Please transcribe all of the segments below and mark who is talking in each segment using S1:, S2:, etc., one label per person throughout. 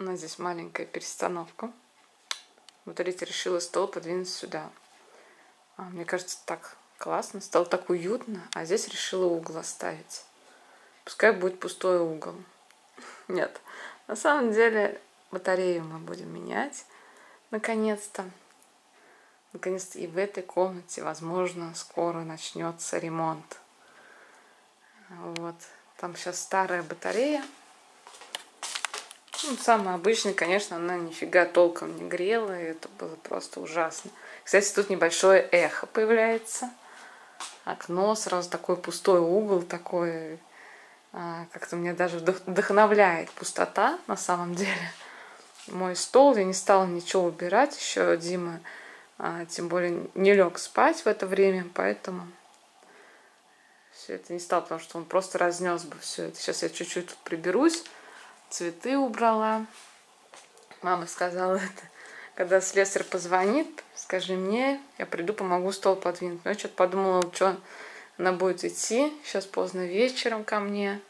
S1: У нас здесь маленькая перестановка. Вот Рита решила стол подвинуть сюда. А, мне кажется, так классно, стало так уютно. А здесь решила угол оставить. Пускай будет пустой угол. Нет, на самом деле батарею мы будем менять. Наконец-то. Наконец-то и в этой комнате, возможно, скоро начнется ремонт. Вот. Там сейчас старая батарея. Ну, самая обычная, конечно, она нифига толком не грела, и это было просто ужасно. Кстати, тут небольшое эхо появляется. Окно, сразу такой пустой угол, такой, а, как-то меня даже вдохновляет пустота на самом деле. Мой стол, я не стала ничего убирать, еще Дима, а, тем более, не лег спать в это время, поэтому все это не стал, потому что он просто разнес бы все это. Сейчас я чуть-чуть тут приберусь цветы убрала. Мама сказала это. Когда слесарь позвонит, скажи мне, я приду, помогу стол подвинуть. Но я что-то подумала, что она будет идти. Сейчас поздно вечером ко мне.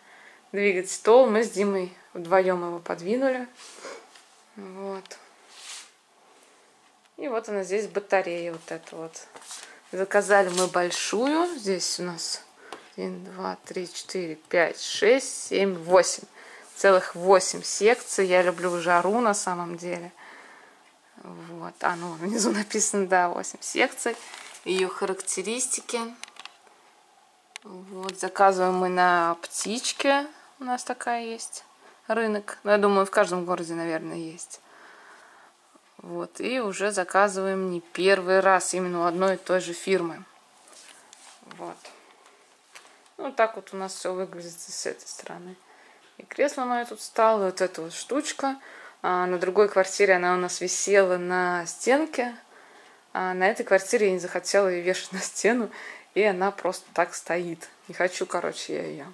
S1: Двигать стол. Мы с Димой вдвоем его подвинули. Вот. И вот она здесь батарея вот эта вот. Заказали мы большую. Здесь у нас 1, 2, 3, 4, 5, 6, 7, 8 целых 8 секций. Я люблю жару на самом деле. Вот, а ну внизу написано, да, 8 секций. Ее характеристики. Вот, заказываем мы на птичке. У нас такая есть рынок. Ну, я думаю, в каждом городе, наверное, есть. Вот, и уже заказываем не первый раз именно у одной и той же фирмы. Вот. Ну, так вот у нас все выглядит с этой стороны. И кресло мое тут стало, вот эта вот штучка. А на другой квартире она у нас висела на стенке. А на этой квартире я не захотела ее вешать на стену. И она просто так стоит. Не хочу, короче, я ее.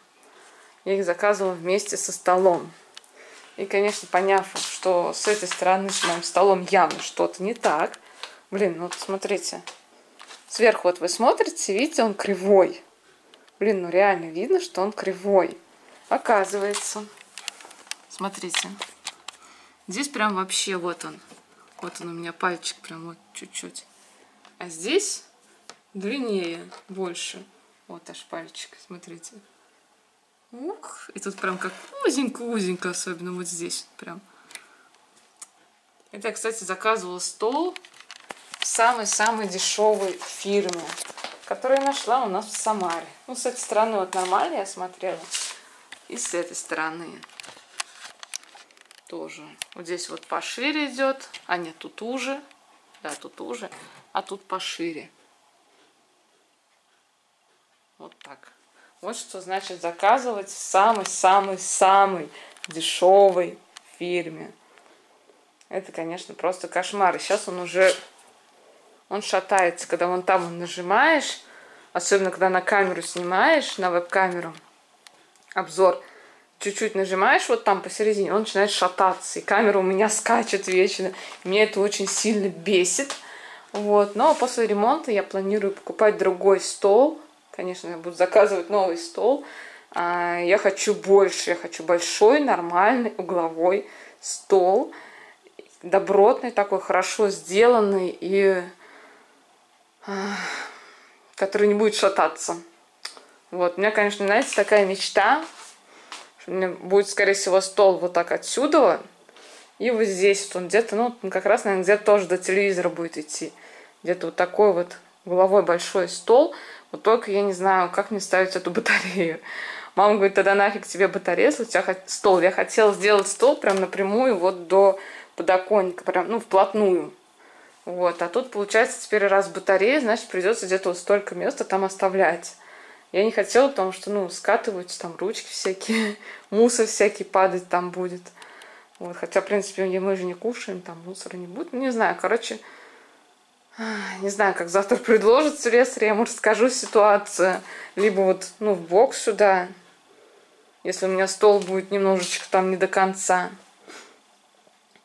S1: Я их заказывала вместе со столом. И, конечно, поняв, что с этой стороны с моим столом явно что-то не так. Блин, ну вот смотрите. Сверху вот вы смотрите, видите, он кривой. Блин, ну реально видно, что он кривой. Оказывается, смотрите, здесь прям вообще вот он. Вот он у меня пальчик прям вот чуть-чуть. А здесь длиннее, больше. Вот аж пальчик, смотрите. Ух, и тут прям как узенько-узенько, особенно вот здесь прям. Это я, кстати, заказывала стол в самой-самой дешевой фирме, которую я нашла у нас в Самаре. Ну, с этой стороны вот нормально я смотрела. И с этой стороны тоже. Вот здесь вот пошире идет. А нет, тут уже. Да, тут уже. А тут пошире. Вот так. Вот что значит заказывать в самой-самой-самой дешевой фирме. Это, конечно, просто кошмар. И сейчас он уже, он шатается. Когда вон там нажимаешь, особенно когда на камеру снимаешь, на веб-камеру, обзор, чуть-чуть нажимаешь вот там посередине, он начинает шататься, и камера у меня скачет вечно. Мне это очень сильно бесит. Вот. Но после ремонта я планирую покупать другой стол. Конечно, я буду заказывать новый стол. А, я хочу больше, я хочу большой, нормальный, угловой стол. Добротный такой, хорошо сделанный и а, который не будет шататься. Вот, у меня, конечно, знаете, такая мечта, что у меня будет, скорее всего, стол вот так отсюда, и вот здесь вот он где-то, ну, как раз, наверное, где-то тоже до телевизора будет идти. Где-то вот такой вот головой большой стол. Вот только я не знаю, как мне ставить эту батарею. Мама говорит, тогда нафиг тебе батарея, если у тебя стол. Я хотела сделать стол прям напрямую вот до подоконника, прям, ну, вплотную. Вот, а тут, получается, теперь раз батарея, значит, придется где-то вот столько места там оставлять. Я не хотела, потому что, ну, скатываются там ручки всякие, мусор всякий падать там будет. Вот, хотя, в принципе, мы же не кушаем, там мусора не будет. Ну, не знаю, короче, не знаю, как завтра предложат слесарь, я, может, скажу ситуацию. Либо вот, ну, в бок сюда, если у меня стол будет немножечко там не до конца.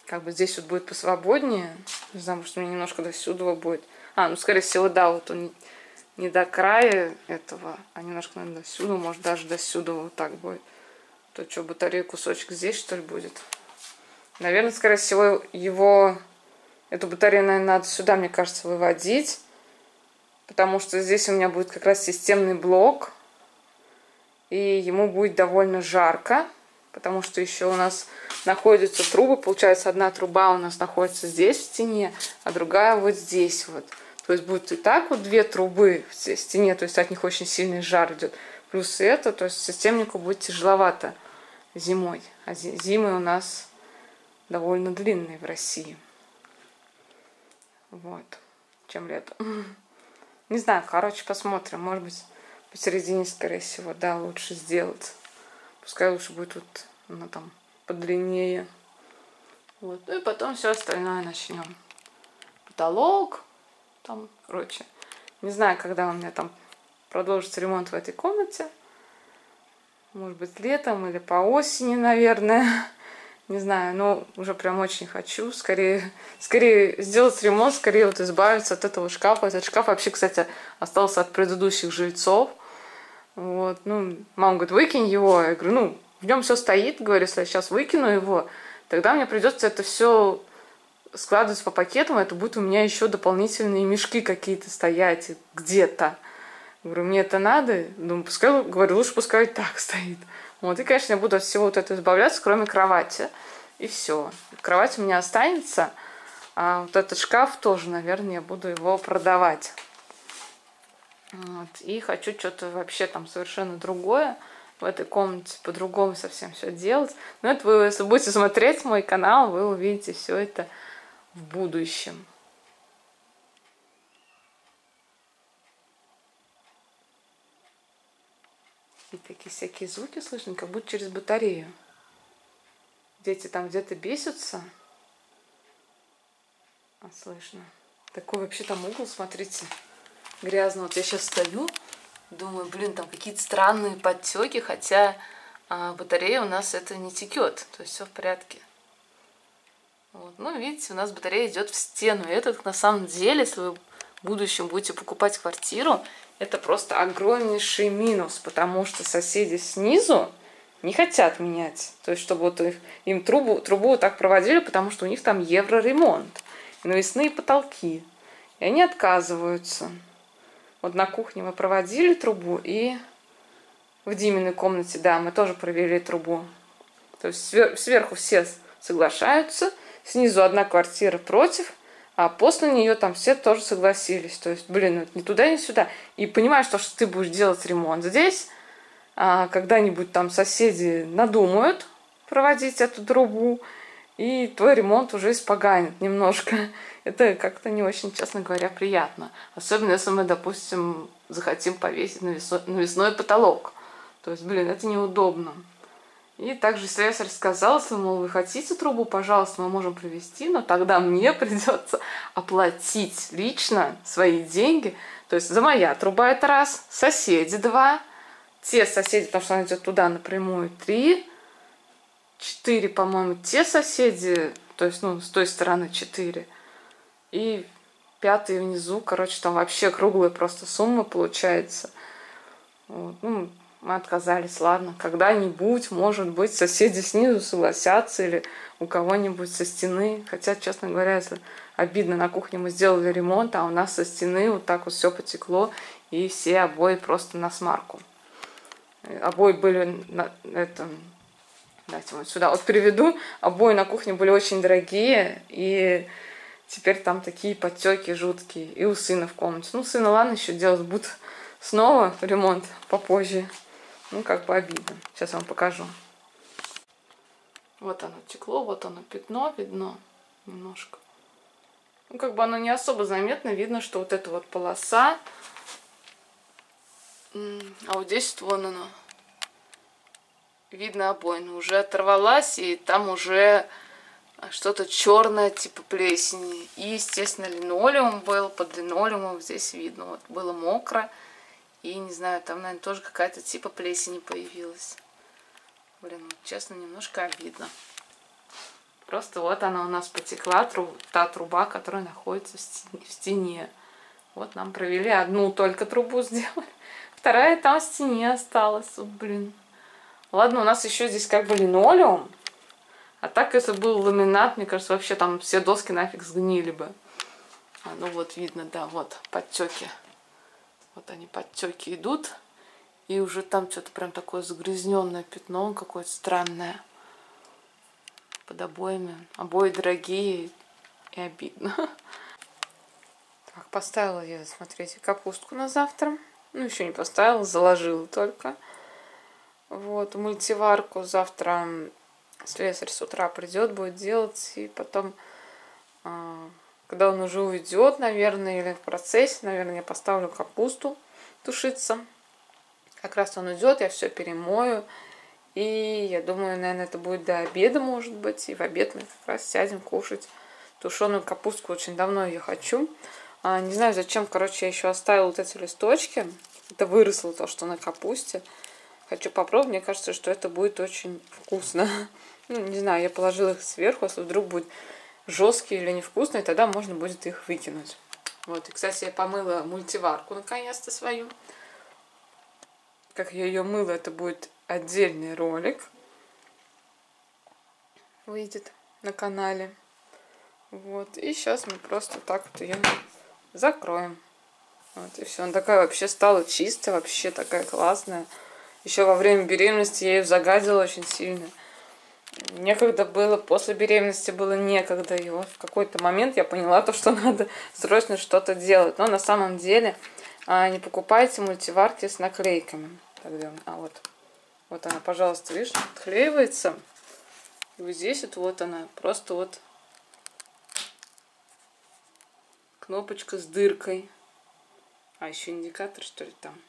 S1: Как бы здесь вот будет посвободнее. Не знаю, может, меня немножко до сюда будет. А, ну, скорее всего, да, вот он не до края этого, а немножко, наверное, до сюда, может, даже до сюда вот так будет. То что, батарея кусочек здесь, что ли, будет? Наверное, скорее всего, его, эту батарею, наверное, надо сюда, мне кажется, выводить. Потому что здесь у меня будет как раз системный блок. И ему будет довольно жарко. Потому что еще у нас находятся трубы. Получается, одна труба у нас находится здесь в стене, а другая вот здесь вот. То есть будет и так вот две трубы в стене, то есть от них очень сильный жар идет. Плюс это, то есть системнику будет тяжеловато зимой. А зимы у нас довольно длинные в России. Вот. Чем летом. Не знаю, короче, посмотрим. Может быть, посередине, скорее всего, да, лучше сделать. Пускай лучше будет тут, ну, там, подлиннее. Вот. Ну и потом все остальное начнем. Потолок, там, короче. Не знаю, когда у меня там продолжится ремонт в этой комнате. Может быть, летом или по осени, наверное. Не знаю, но уже прям очень хочу. Скорее, скорее сделать ремонт, скорее вот избавиться от этого шкафа. Этот шкаф вообще, кстати, остался от предыдущих жильцов. Вот, ну, мама говорит, выкинь его. Я говорю, ну, в нем все стоит, говорю, если я сейчас выкину его, тогда мне придется это все складывать по пакетам, это будет у меня еще дополнительные мешки какие-то стоять где-то. Говорю, мне это надо? Думаю, пускай, говорю, лучше пускай так стоит. Вот, и, конечно, я буду от всего вот этого избавляться, кроме кровати. И все. Кровать у меня останется, а вот этот шкаф тоже, наверное, я буду его продавать. Вот. И хочу что-то вообще там совершенно другое в этой комнате, по-другому совсем все делать. Но это вы, если будете смотреть мой канал, вы увидите все это в будущем. И такие всякие звуки слышны, как будто через батарею. Дети там где-то бесятся. А слышно. Такой вообще там угол, смотрите, грязный. Вот я сейчас стою, думаю, блин, там какие-то странные подтеки, хотя а, батарея у нас это не текет, то есть все в порядке. Вот. Ну, видите, у нас батарея идет в стену. И это на самом деле, если вы в будущем будете покупать квартиру, это просто огромнейший минус, потому что соседи снизу не хотят менять. То есть, чтобы вот им трубу, трубу так проводили, потому что у них там евроремонт. Навесные потолки. И они отказываются. Вот на кухне мы проводили трубу, и в Диминой комнате, да, мы тоже провели трубу. То есть сверху все соглашаются, снизу одна квартира против, а после нее там все тоже согласились. То есть, блин, ну, ни туда, ни сюда. И понимаешь, что, что ты будешь делать ремонт здесь, а когда-нибудь там соседи надумают проводить эту трубу, и твой ремонт уже испоганит немножко. Это как-то не очень, честно говоря, приятно. Особенно, если мы, допустим, захотим повесить навесной потолок. То есть, блин, это неудобно. И также слесарь сказал, что, мол, вы хотите трубу, пожалуйста, мы можем привезти, но тогда мне придется оплатить лично свои деньги. То есть за моя труба это раз, соседи два, те соседи, потому что она идет туда напрямую, три, четыре, по-моему, те соседи, то есть, ну, с той стороны четыре, и пятый внизу, короче, там вообще круглая просто сумма получается. Вот. Ну, мы отказались, ладно, когда-нибудь, может быть, соседи снизу согласятся или у кого-нибудь со стены. Хотя, честно говоря, если обидно, на кухне мы сделали ремонт, а у нас со стены вот так вот все потекло, и все обои просто на смарку. Обои были на этом, давайте вот сюда вот приведу, обои на кухне были очень дорогие, и теперь там такие подтеки жуткие, и у сына в комнате. Ну, сына, ладно, еще делать будут снова ремонт попозже. Ну, как бы обидно. Сейчас вам покажу. Вот оно текло, вот оно пятно видно немножко. Ну, как бы оно не особо заметно. Видно, что вот эта вот полоса. А вот здесь вон оно. Видно обойно. Уже оторвалась, и там уже что-то черное, типа плесени. И, естественно, линолеум был. Под линолеумом здесь видно. Вот было мокро. И не знаю, там, наверное, тоже какая-то типа плесени появилась. Блин, вот, честно, немножко обидно. Просто вот она у нас потекла, та труба, которая находится в стене. Вот нам провели одну только трубу сделали. Вторая там в стене осталась. Блин. Ладно, у нас еще здесь как бы линолеум. А так, если был ламинат, мне кажется, вообще там все доски нафиг сгнили бы. А, ну вот видно, да, вот подтеки. Вот они подтеки идут. И уже там что-то прям такое загрязненное пятно какое-то странное. Под обоями. Обои дорогие и обидно. Так, поставила я, смотрите, капустку на завтра. Ну, еще не поставила, заложила только. Вот, мультиварку завтра слесарь с утра придет, будет делать. И потом, а, когда он уже уйдет, наверное, или в процессе, наверное, я поставлю капусту тушиться. Как раз он уйдет, я все перемою. И я думаю, наверное, это будет до обеда, может быть. И в обед мы как раз сядем кушать тушеную капустку. Очень давно ее хочу. А, не знаю, зачем, короче, я еще оставила вот эти листочки. Это выросло то, что на капусте. Хочу попробовать. Мне кажется, что это будет очень вкусно. Ну, не знаю, я положила их сверху. Если вдруг будет жесткие или невкусные, тогда можно будет их выкинуть. Вот. И, кстати, я помыла мультиварку наконец-то свою. Как я ее мыла, это будет отдельный ролик. Выйдет на канале. Вот. И сейчас мы просто так вот ее закроем. Вот и все. Она такая вообще стала чистая, вообще такая классная. Еще во время беременности я ее загадила очень сильно. Некогда было, после беременности было некогда. И вот в какой-то момент я поняла то, что надо срочно что-то делать. Но на самом деле а, не покупайте мультиварки с наклейками. А вот, вот она, пожалуйста, видишь, отклеивается. И вот здесь вот, вот она, просто вот кнопочка с дыркой. А, еще индикатор, что ли, там?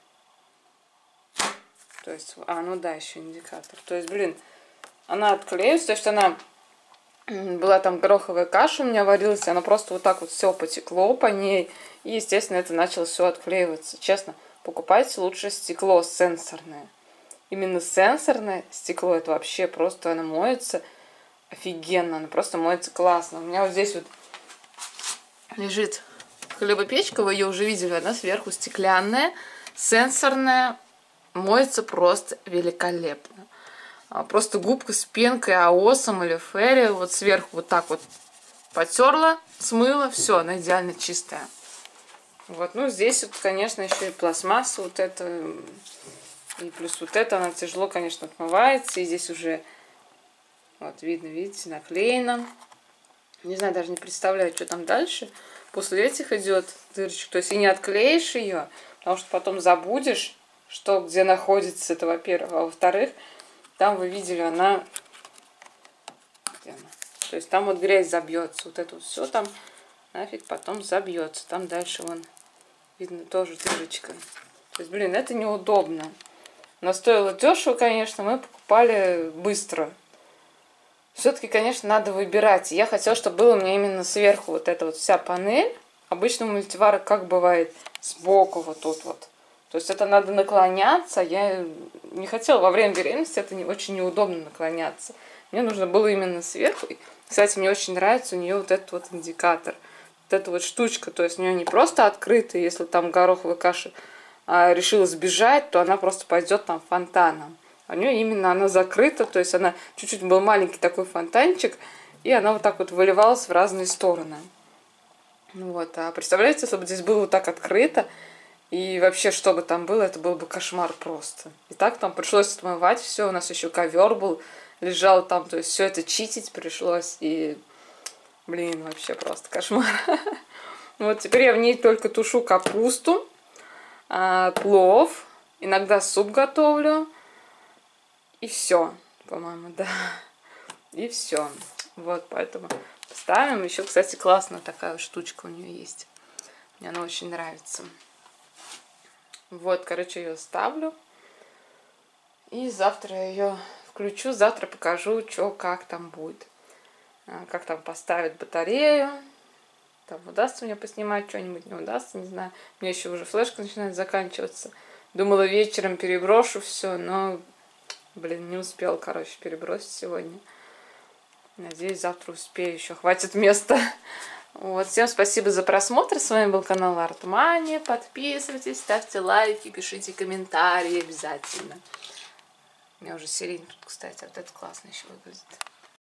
S1: То есть, а, ну да, еще индикатор. То есть, блин, она отклеивается, то есть она была там гороховая каша у меня варилась, она просто вот так вот все потекло по ней. И, естественно, это начало все отклеиваться. Честно, покупайте лучше стекло сенсорное. Именно сенсорное стекло, это вообще просто, оно моется офигенно, оно просто моется классно. У меня вот здесь вот лежит хлебопечка, вы ее уже видели, она сверху стеклянная, сенсорная, моется просто великолепно. А, просто губка с пенкой, аосом или ферри, вот сверху вот так вот потерла, смыла, все, она идеально чистая. Вот, ну здесь вот, конечно, еще и пластмасса вот это, и плюс вот это, она тяжело, конечно, отмывается, и здесь уже, вот видно, видите, наклеено. Не знаю, даже не представляю, что там дальше после этих идет дырочек. То есть и не отклеишь ее, потому что потом забудешь, что где находится, это во-первых. А во-вторых, там вы видели, она... Где она? То есть там вот грязь забьется. Вот это вот все там нафиг потом забьется. Там дальше вон видно тоже дырочка. То есть, блин, это неудобно. Но стоило дешево, конечно, мы покупали быстро. Все-таки, конечно, надо выбирать. Я хотела, чтобы было у меня именно сверху вот эта вот вся панель. Обычно мультивары как бывает сбоку вот тут вот. То есть это надо наклоняться. Я не хотела во время беременности, это не, очень неудобно наклоняться. Мне нужно было именно сверху. Кстати, мне очень нравится у нее вот этот вот индикатор. Вот эта вот штучка. То есть у нее не просто открытая, если там гороховая каша а решила сбежать, то она просто пойдет там фонтаном. А у нее именно она закрыта, то есть она чуть-чуть был маленький такой фонтанчик, и она вот так вот выливалась в разные стороны. Вот, а представляете, если бы здесь было вот так открыто, и вообще, что бы там было, это был бы кошмар просто. И так там пришлось отмывать все, у нас еще ковер был, лежал там, то есть все это чистить пришлось, и, блин, вообще просто кошмар. Вот теперь я в ней только тушу капусту, а, плов, иногда суп готовлю, и все, по-моему, да. И все. Вот, поэтому ставим. Еще, кстати, классная такая штучка у нее есть. Мне она очень нравится. Вот, короче, ее ставлю. И завтра ее включу. Завтра покажу, что, как там будет. А, как там поставить батарею. Там удастся мне поснимать что-нибудь, не удастся, не знаю. Мне еще уже флешка начинает заканчиваться. Думала, вечером переброшу все, но Блин, не успел, короче, перебросить сегодня. Надеюсь, завтра успею еще. Хватит места. Вот, всем спасибо за просмотр. С вами был канал Артмани. Подписывайтесь, ставьте лайки, пишите комментарии обязательно. У меня уже сирень тут, кстати. Вот это классно еще выглядит.